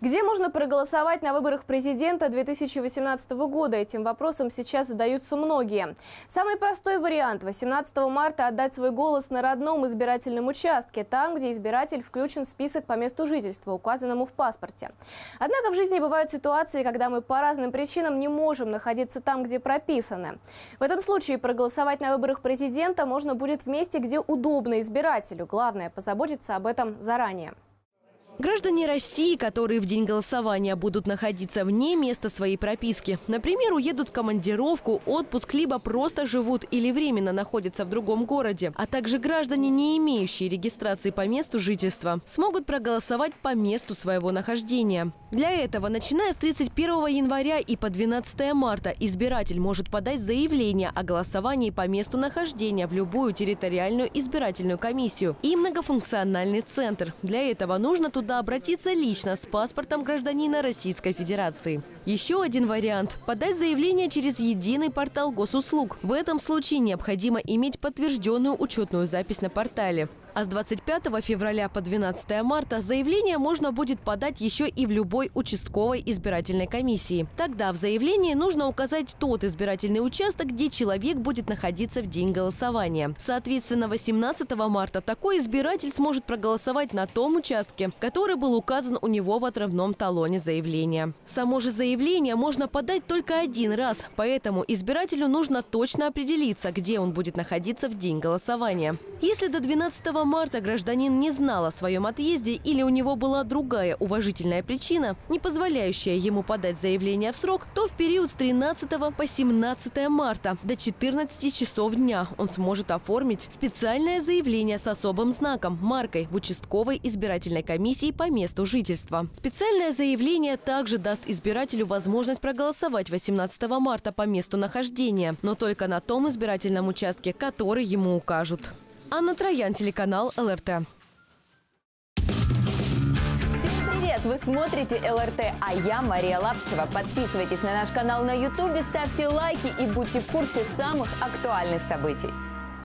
Где можно проголосовать на выборах президента 2018 года? Этим вопросом сейчас задаются многие. Самый простой вариант – 18 марта отдать свой голос на родном избирательном участке, там, где избиратель включен в список по месту жительства, указанному в паспорте. Однако в жизни бывают ситуации, когда мы по разным причинам не можем находиться там, где прописаны. В этом случае проголосовать на выборах президента можно будет в месте, где удобно избирателю. Главное – позаботиться об этом заранее. Граждане России, которые в день голосования будут находиться вне места своей прописки, например, уедут в командировку, отпуск, либо просто живут или временно находятся в другом городе, а также граждане, не имеющие регистрации по месту жительства, смогут проголосовать по месту своего нахождения. Для этого, начиная с 31 января и по 12 марта, избиратель может подать заявление о голосовании по месту нахождения в любую территориальную избирательную комиссию и многофункциональный центр. Для этого нужно туда туда обратиться лично с паспортом гражданина Российской Федерации. Еще один вариант – подать заявление через единый портал госуслуг. В этом случае необходимо иметь подтвержденную учетную запись на портале. А с 25 февраля по 12 марта заявление можно будет подать еще и в любой участковой избирательной комиссии. Тогда в заявлении нужно указать тот избирательный участок, где человек будет находиться в день голосования. Соответственно, 18 марта такой избиратель сможет проголосовать на том участке, который был указан у него в отрывном талоне заявления. Само же заявление можно подать только один раз, поэтому избирателю нужно точно определиться, где он будет находиться в день голосования. Если до 12 марта гражданин не знал о своем отъезде или у него была другая уважительная причина, не позволяющая ему подать заявление в срок, то в период с 13 по 17 марта до 14 часов дня он сможет оформить специальное заявление с особым знаком, маркой в участковой избирательной комиссии по месту жительства. Специальное заявление также даст избирателю возможность проголосовать 18 марта по месту нахождения, но только на том избирательном участке, который ему укажут. Анна Троян, телеканал ЛРТ. Привет! Вы смотрите ЛРТ, а я Мария Лапчева. Подписывайтесь на наш канал на YouTube, ставьте лайки и будьте в курсе самых актуальных событий.